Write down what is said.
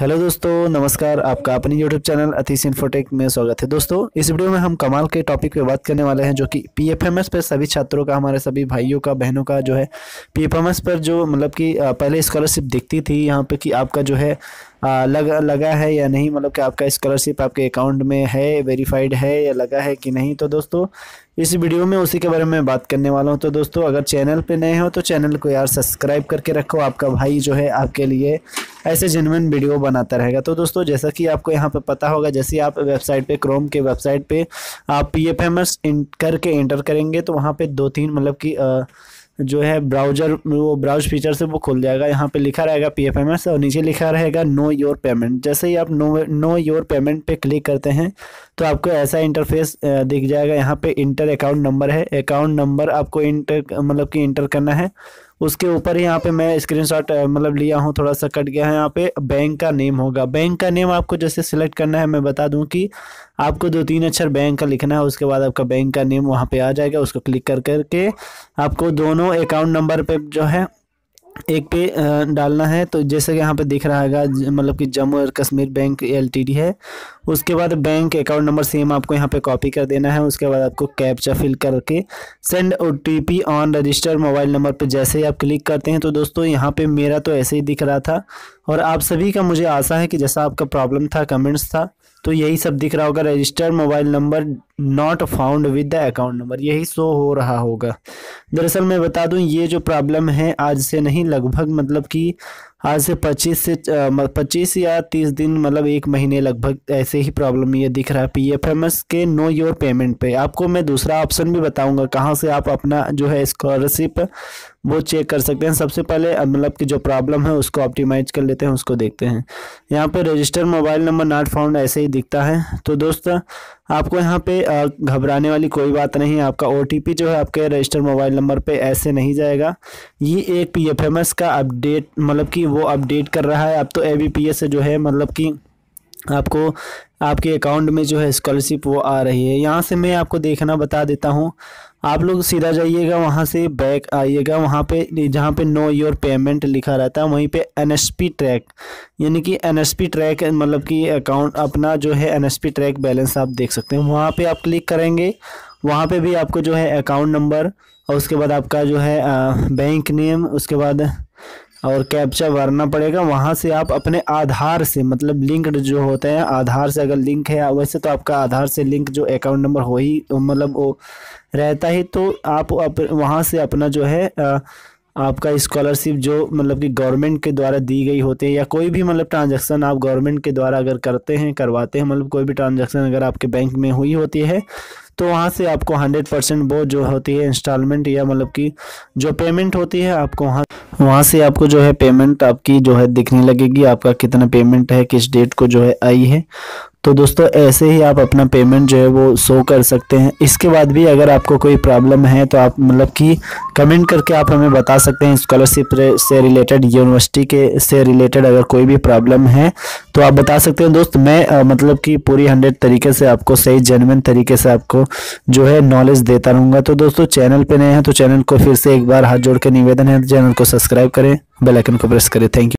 Hello दोस्तों, नमस्कार, आपका अपने यूट्यूब चैनल अतीश इन्फोटेक में स्वागत है। दोस्तों, इस वीडियो में हम कमाल के टॉपिक पे बात करने वाले हैं, जो कि पीएफएमएस पर सभी छात्रों का, हमारे सभी भाइयों का, बहनों का जो है पीएफएमएस पर जो मतलब कि पहले स्कॉलरशिप दिखती थी, यहाँ पे कि आपका जो है लग, लगा है या नहीं मतलब कि आपका स्कॉलरशिप आपके अकाउंट में है वेरीफाइड है या लगा है कि नहीं? तो दोस्तों, इस वीडियो में उसी के बारे में बात करने वाला हूँ। तो दोस्तों, अगर चैनल पे नए हो तो चैनल को यार सब्सक्राइब करके रखो। आपका भाई जो है, आपके लिए ऐसे जेनविन वीडियो बनाता रहेगा। तो दोस्तों, जैसा कि आपको यहाँ पे पता होगा, जैसे आप वेबसाइट पे क्रोम के वेबसाइट पे आप पी एफ़ एम एस करके इंटर करेंगे तो वहाँ पे दो तीन मतलब कि जो है ब्राउज़र वो ब्राउज फीचर से वो खुल जाएगा। यहाँ पे लिखा रहेगा पी एफ़ एम एस और नीचे लिखा रहेगा नो योर पेमेंट जैसे ही आप नो नो योर पेमेंट पे क्लिक करते हैं तो आपको ऐसा इंटरफेस दिख जाएगा। यहाँ पे इंटर अकाउंट नंबर है। अकाउंट नंबर आपको इंटर मतलब कि इंटर करना है। उसके ऊपर यहाँ पे मैं स्क्रीनशॉट मतलब लिया हूँ थोड़ा सा कट गया है यहाँ पे बैंक का नेम होगा। बैंक का नेम आपको जैसे सिलेक्ट करना है, मैं बता दूँ कि आपको दो तीन अक्षर बैंक का लिखना है, उसके बाद आपका बैंक का नेम वहाँ पे आ जाएगा, उसको क्लिक कर करके आपको दोनों अकाउंट नंबर पे जो है एक पे डालना है तो जैसे कि यहाँ पे दिख रहा है मतलब कि जम्मू और कश्मीर बैंक एलटीडी है। उसके बाद बैंक अकाउंट नंबर सेम आपको यहाँ पे कॉपी कर देना है, उसके बाद आपको कैप्चा फिल करके send OTP on register mobile number पे जैसे ही आप क्लिक करते हैं तो दोस्तों यहाँ पे मेरा तो ऐसे ही दिख रहा था और आप सभी का मुझे आशा है कि जैसा आपका प्रॉब्लम था कमेंट्स था तो यही सब दिख रहा होगा। Registered mobile number not found with the account number यही शो हो रहा होगा। दरअसल मैं बता दूँ, ये जो प्रॉब्लम है, आज से नहीं, लगभग मतलब कि आज से 25 से 25 या 30 दिन मतलब एक महीने लगभग ऐसे ही प्रॉब्लम ये दिख रहा है पी एफ़ एम एस के नो योर पेमेंट पे। आपको मैं दूसरा ऑप्शन भी बताऊँगा, कहाँ से आप अपना जो है स्कॉलरशिप वो चेक कर सकते हैं। सबसे पहले मतलब कि जो प्रॉब्लम है उसको ऑप्टिमाइज कर लेते हैं, उसको देखते हैं। यहाँ पे register mobile number not found ऐसे ही दिखता है। तो दोस्त आपको यहाँ पे घबराने वाली कोई बात नहीं है आपका ओटीपी जो है आपके रजिस्टर मोबाइल नंबर पे ऐसे नहीं जाएगा। ये एक पी का अपडेट मतलब कि वो अपडेट कर रहा है। अब तो ए से जो है मतलब कि आपको, आपके अकाउंट में जो है स्कॉलरशिप वो आ रही है। यहाँ से मैं आपको देखना बता देता हूँ। आप लोग सीधा जाइएगा वहाँ से बैक आइएगा वहाँ पे, जहाँ पे नो योर पेमेंट लिखा रहता है, वहीं पे एनएसपी ट्रैक यानी कि एनएसपी ट्रैक मतलब कि अकाउंट अपना जो है एनएसपी ट्रैक बैलेंस आप देख सकते हैं। वहाँ पे आप क्लिक करेंगे, वहाँ पे भी आपको जो है अकाउंट नंबर और उसके बाद आपका जो है बैंक नेम उसके बाद और कैप्चा भरना पड़ेगा वहाँ से आप अपने आधार से मतलब लिंक्ड जो होते हैं आधार से अगर लिंक है वैसे तो आपका आधार से लिंक जो अकाउंट नंबर हो ही मतलब वो रहता ही तो आप अप, वहाँ से अपना जो है आ, आपका स्कॉलरशिप जो मतलब कि गवर्नमेंट के द्वारा दी गई होती है या कोई भी मतलब ट्रांजैक्शन आप गवर्नमेंट के द्वारा अगर करते हैं, करवाते हैं मतलब कोई भी ट्रांजैक्शन अगर आपके बैंक में हुई होती है तो वहाँ से आपको हंड्रेड परसेंट वो जो होती है इंस्टॉलमेंट या मतलब कि जो पेमेंट होती है, आपको वहाँ वहाँ से आपको जो है पेमेंट आपकी जो है दिखने लगेगी, आपका कितना पेमेंट है, किस डेट को जो है आई है। तो दोस्तों ऐसे ही आप अपना पेमेंट जो है वो शो कर सकते हैं। इसके बाद भी अगर आपको कोई प्रॉब्लम है तो आप मतलब कि कमेंट करके आप हमें बता सकते हैं स्कॉलरशिप से रिलेटेड यूनिवर्सिटी के से रिलेटेड अगर कोई भी प्रॉब्लम है तो आप बता सकते हैं। दोस्त मैं आ, मतलब कि पूरी हंड्रेड तरीके से आपको सही जेनविन तरीके से आपको जो है नॉलेज देता रहूँगा। तो दोस्तों चैनल पर नए हैं तो चैनल को फिर से एक बार हाथ जोड़ के निवेदन है चैनल को सब्सक्राइब करें बेलाइकन को प्रेस करें। Thank you